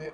Yeah.